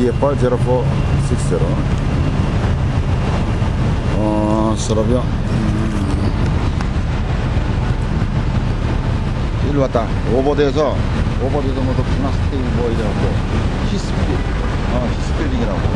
DFR 0460 어 서럽이요? 음. 일로 왔다. 오버드에서 오버드에서 뭐더 분화 스테이뭐 이래갖고 히스필 어 히스필링이라고.